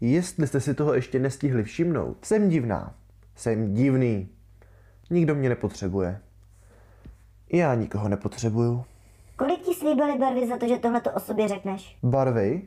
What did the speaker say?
Jestli jste si toho ještě nestihli všimnout, jsem divná. Jsem divný. Nikdo mě nepotřebuje. Já nikoho nepotřebuju. Kolik ti slíbili barvy za to, že tohle o sobě řekneš? Barvy?